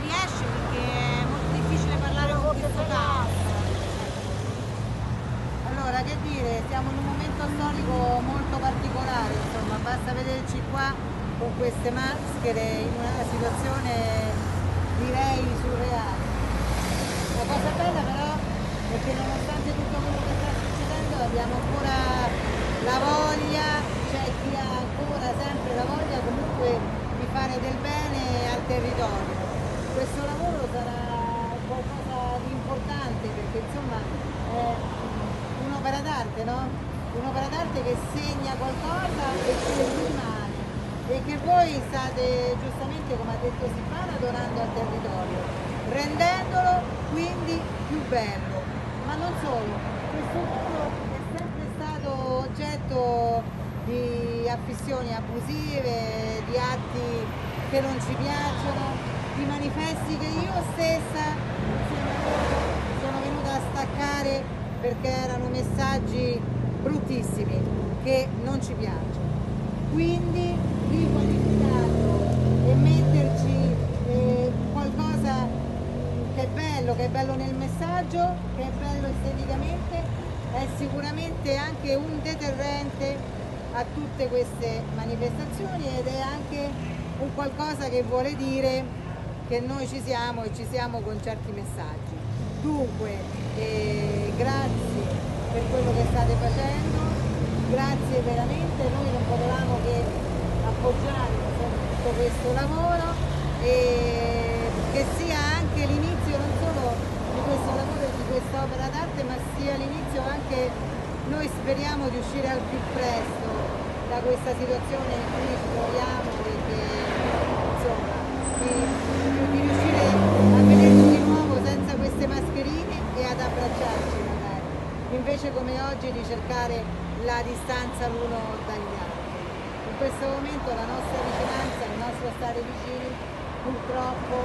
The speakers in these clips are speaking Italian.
riesce perché è molto difficile parlare con questo caos. Allora, che dire, siamo in un momento storico molto particolare, insomma, basta vederci qua con queste maschere in una situazione direi surreale. La cosa bella però è che nonostante tutto quello che sta succedendo abbiamo ancora la voglia, c'è chi ha ancora sempre la voglia comunque di fare del bene al territorio. Questo lavoro sarà qualcosa di importante perché insomma è un'opera d'arte, no? Un'opera d'arte che segna qualcosa e che rimane e che voi state giustamente, come ha detto Silvana, donando al territorio, rendendolo quindi più bello. Ma non solo, questo mondo è sempre stato oggetto di affissioni abusive, di atti che non ci piacciono, di manifesti che io stessa sono venuta a staccare perché erano messaggi bruttissimi che non ci piacciono. Quindi riqualificarlo e metterci eh, qualcosa che è bello, che è bello nel messaggio, che è bello esteticamente, è sicuramente anche un deterrente a tutte queste manifestazioni ed è anche un qualcosa che vuole dire che noi ci siamo e ci siamo con certi messaggi. Dunque, eh, grazie per quello che state facendo, grazie veramente, noi non potevamo che appoggiare tutto questo lavoro e che sia anche l'inizio non solo di questo lavoro e di questa opera d'arte, ma sia l'inizio anche, noi speriamo di uscire al più presto da questa situazione in cui ci troviamo che insomma abbracciarci magari, invece come oggi di cercare la distanza l'uno dagli altri. In questo momento la nostra vicinanza, il nostro stare vicini purtroppo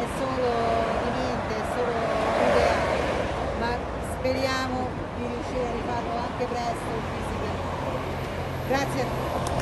è solo di mente, è solo ideale, ma speriamo di riuscire a rifarlo anche presto fisicamente. Grazie a tutti.